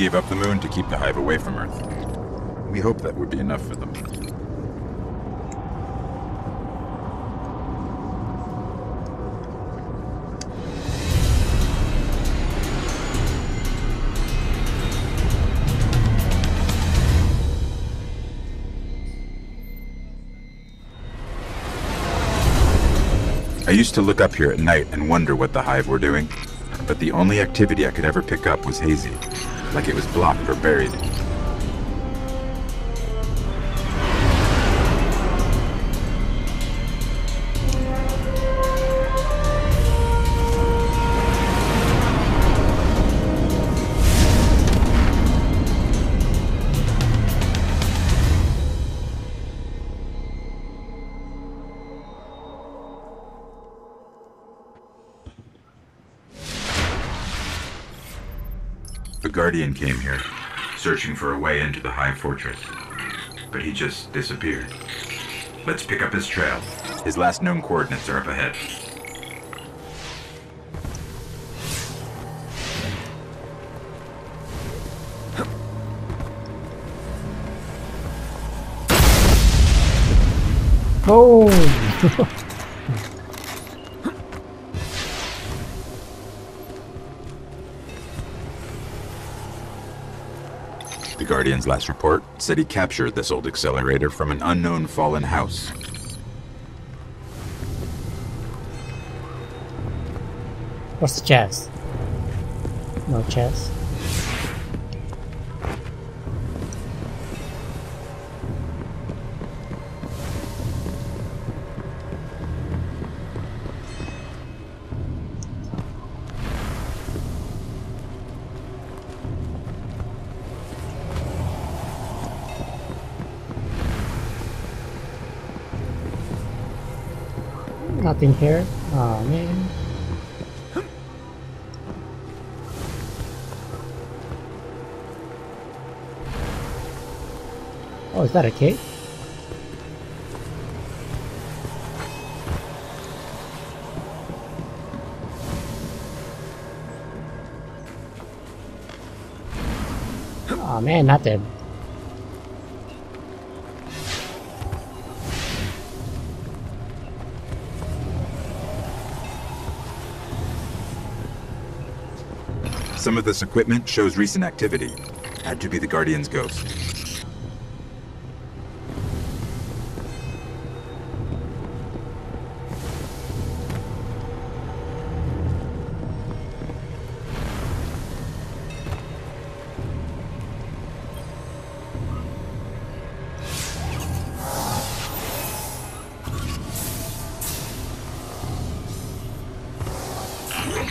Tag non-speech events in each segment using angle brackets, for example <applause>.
Gave up the moon to keep the Hive away from Earth. We hope that would be enough for them. I used to look up here at night and wonder what the Hive were doing, but the only activity I could ever pick up was hazy, like it was blocked or buried. Guardian came here, searching for a way into the High Fortress. But he just disappeared. Let's pick up his trail. His last known coordinates are up ahead. Oh! <laughs> The Guardian's last report said he captured this old accelerator from an unknown fallen house. What's the chest? No chest. Nothing here. Oh man. Oh, is that a cake? Oh man, not dead. Some of this equipment shows recent activity. Had to be the Guardian's ghost.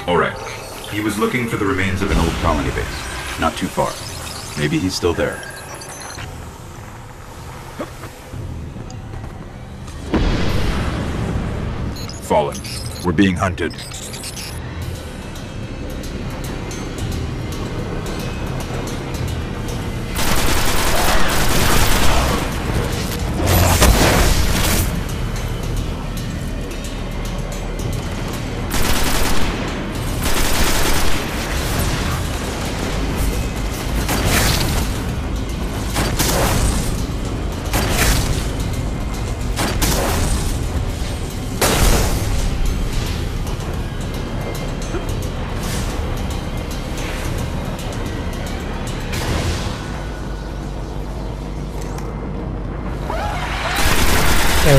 Alright. He was looking for colony base. Not too far. Maybe he's still there. Fallen. We're being hunted.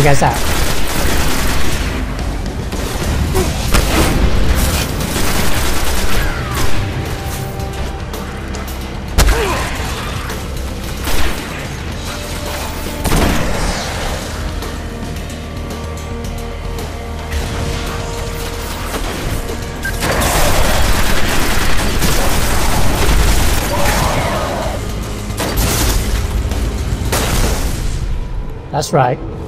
We guys at? That's right.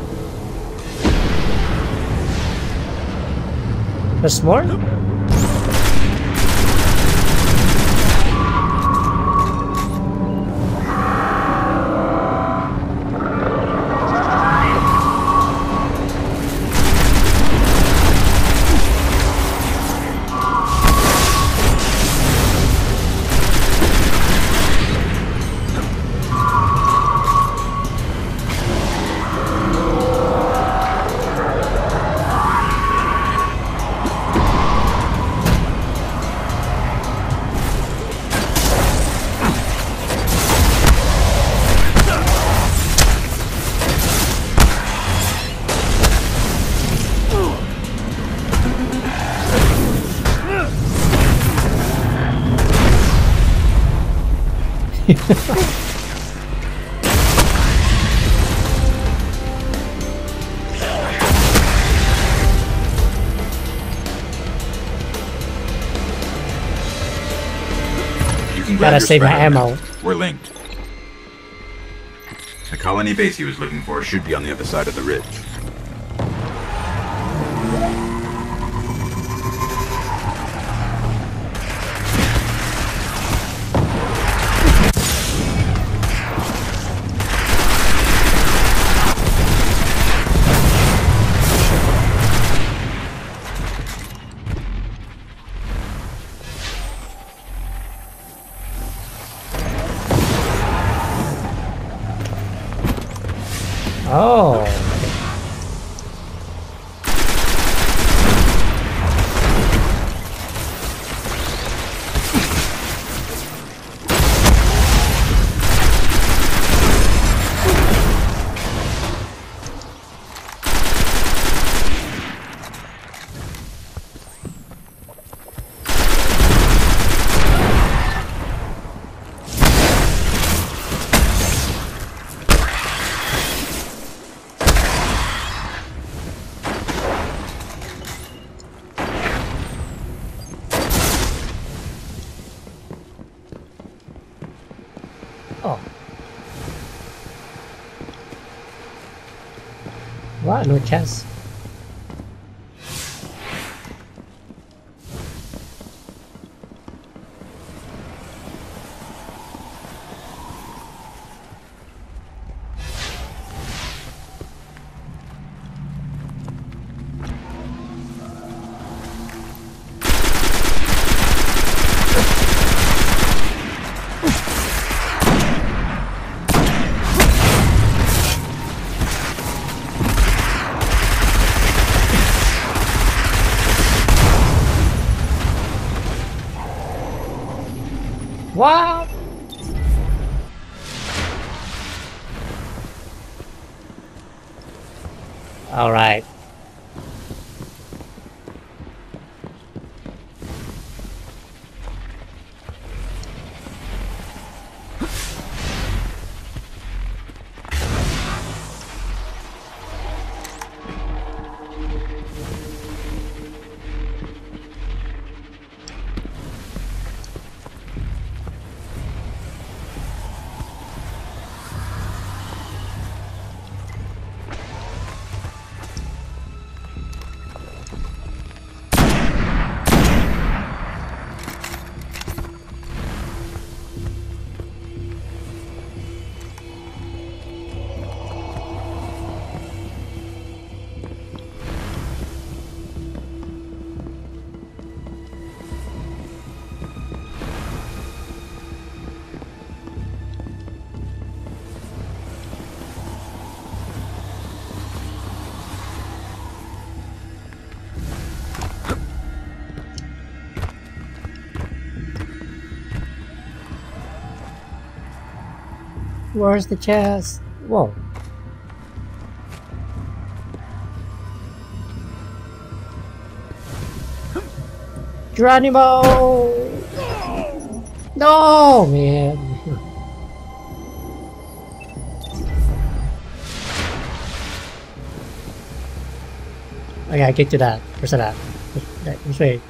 There's more? Gotta save my ammo. We're linked. The colony base he was looking for should be on the other side of the ridge. What? No chest. What? All Where's the chest? Whoa. Geronimo! No, man. okay, I get to that. Where's that at? That- Which way?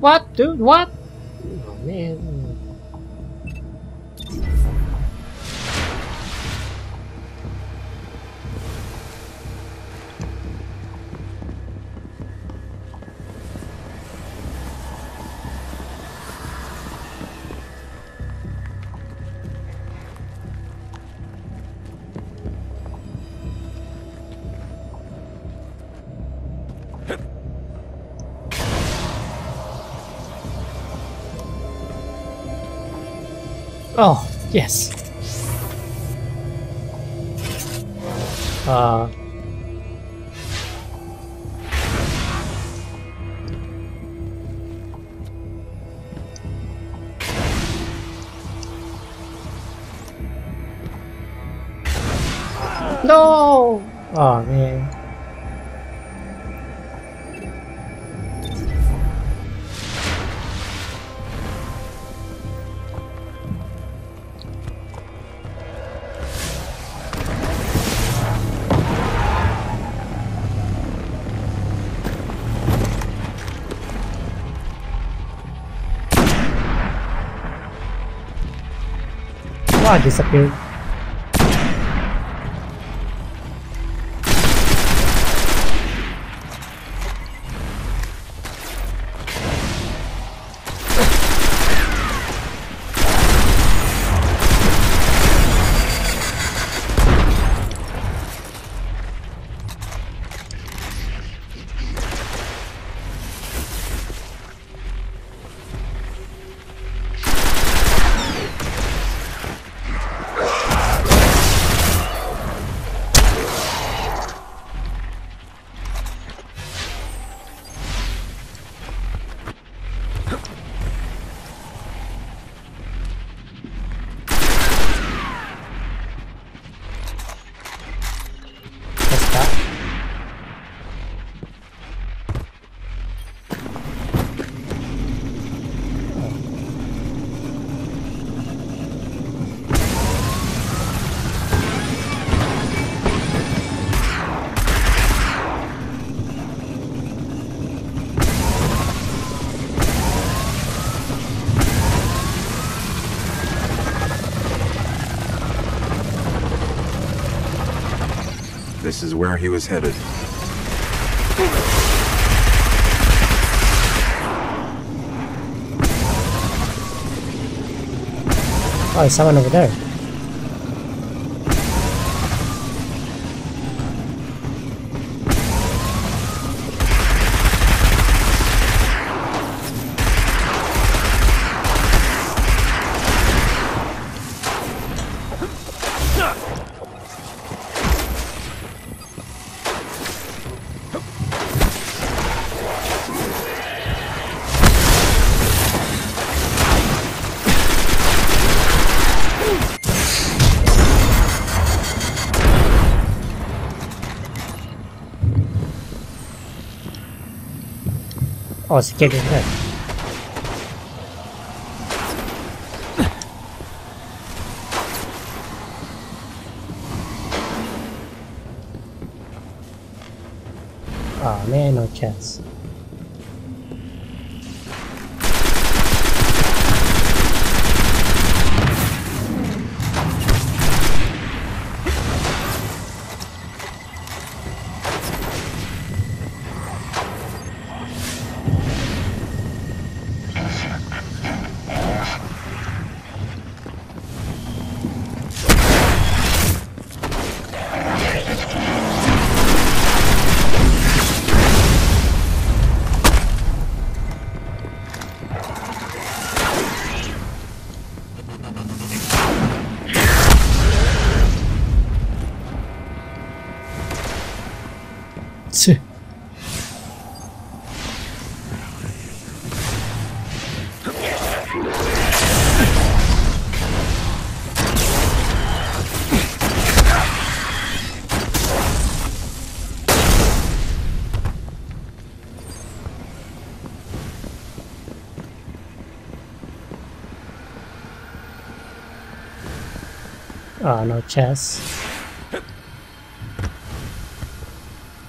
What, dude? What? Oh, yes. Uh... No! Oh man. Wow, disappeared. This is where he was headed. Oh, there's someone over there. Oh, getting there. Oh ah, man, no chance. No chest.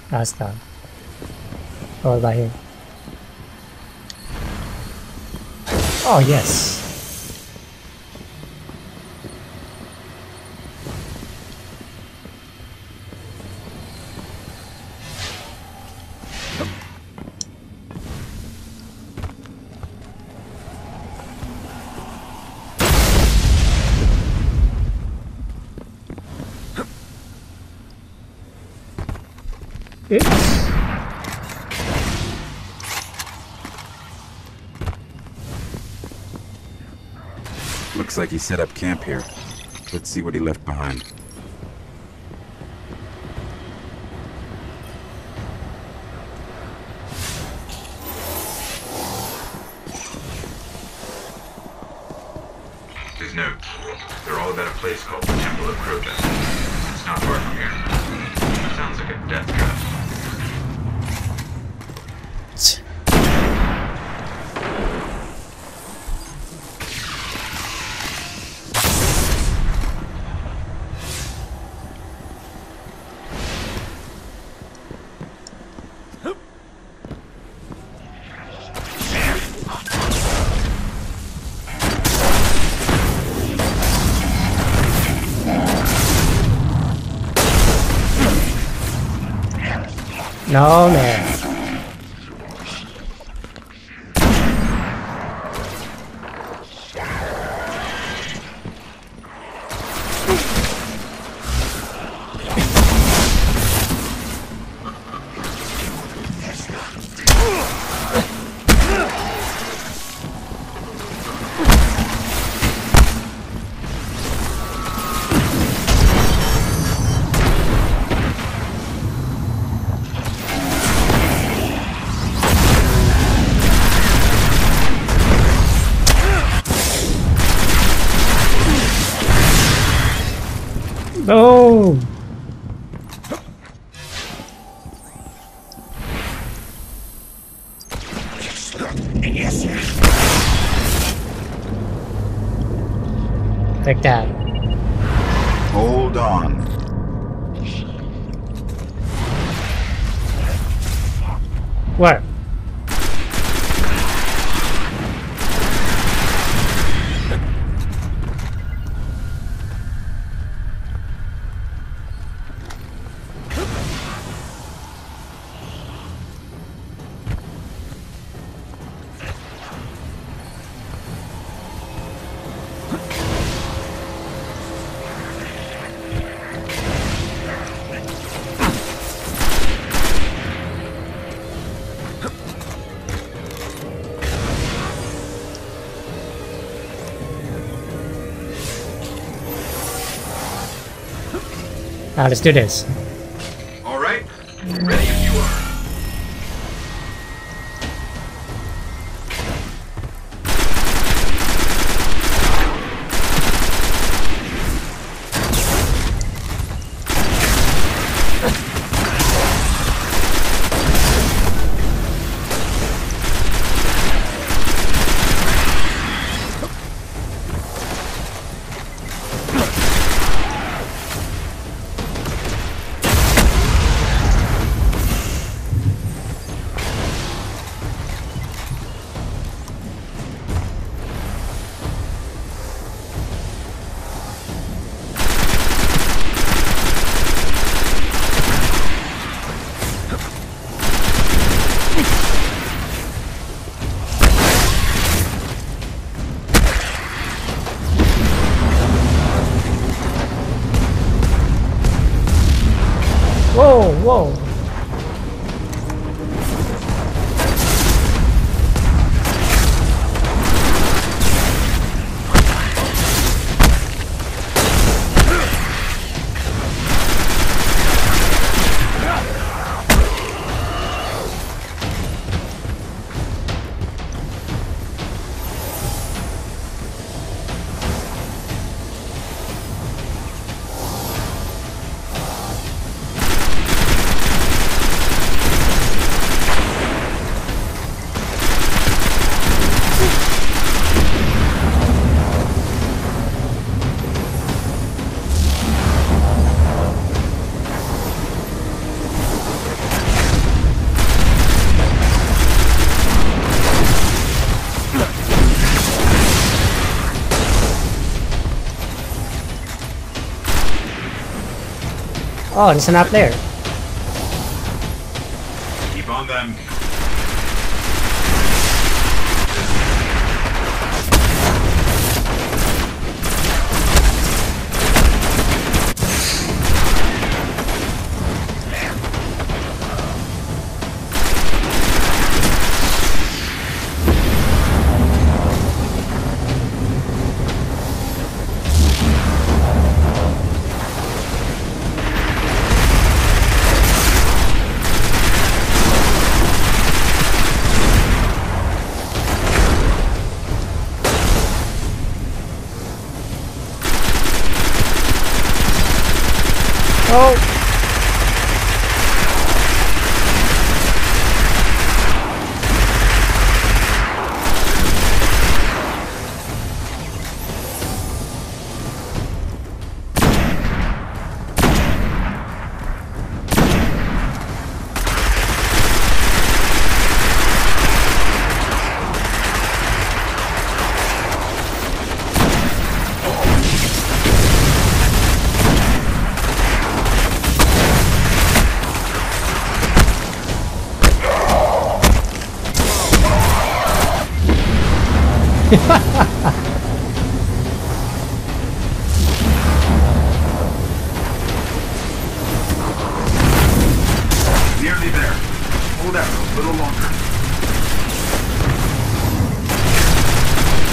That's done. What here? Oh, yes. Looks like he set up camp here. Let's see what he left behind. His notes. They're all about a place called the Temple of Crota. It's not far from here. Sounds like a death trap. No, man. That. Hold on. What? Now let's do this. Oh, it's an up there. <laughs> Nearly there. Hold out a little longer.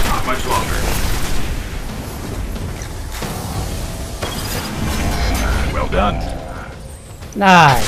Not much longer. Well done. Nice,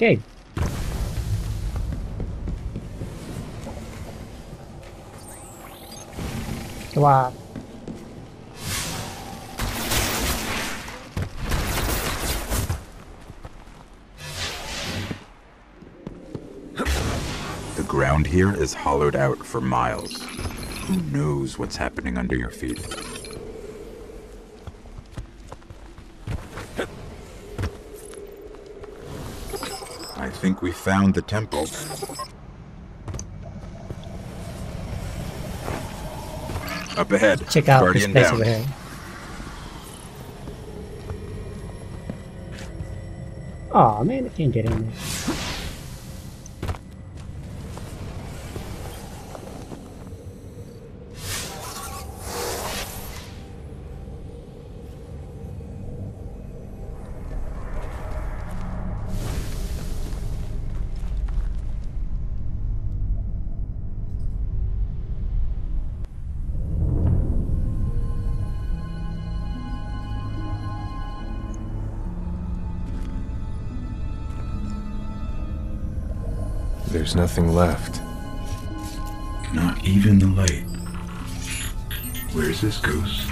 Escape. Come on. The ground here is hollowed out for miles. Who knows what's happening under your feet? Think we found the temple. Up ahead. Check out this Guardian place down. over here. Oh man, I can't get in there. There's nothing left. Not even the light. Where's this ghost?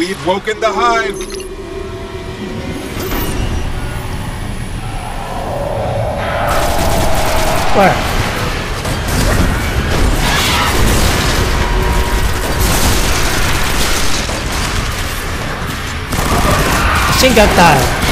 We've woken the hive! Where? Machine gun time. might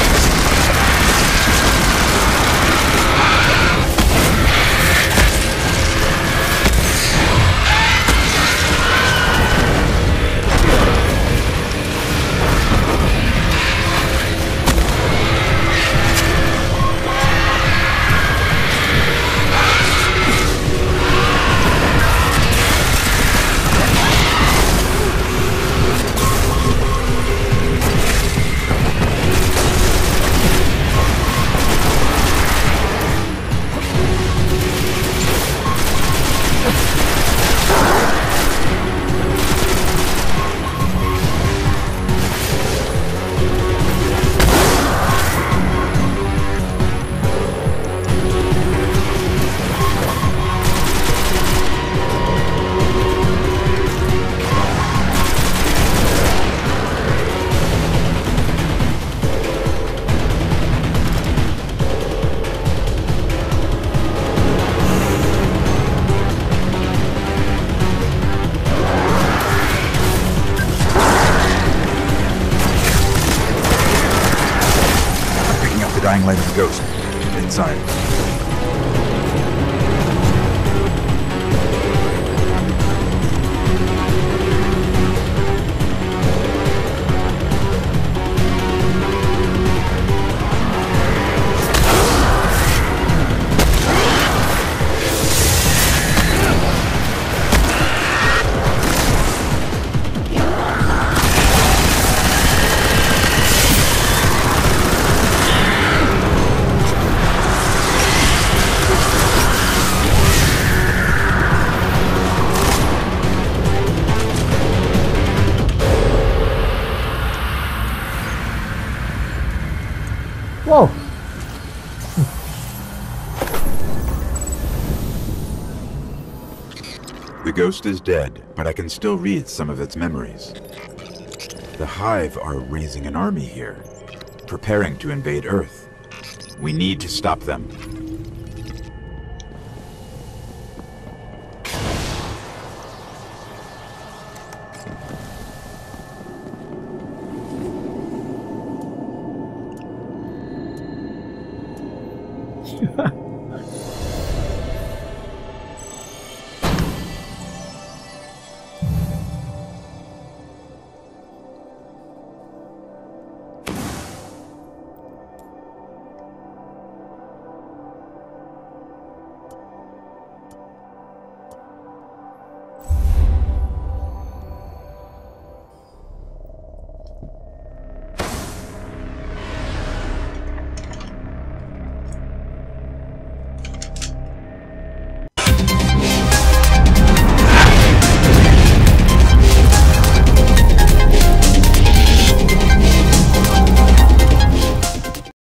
ghost is dead, but I can still read some of its memories. The Hive are raising an army here, preparing to invade Earth. We need to stop them. <laughs>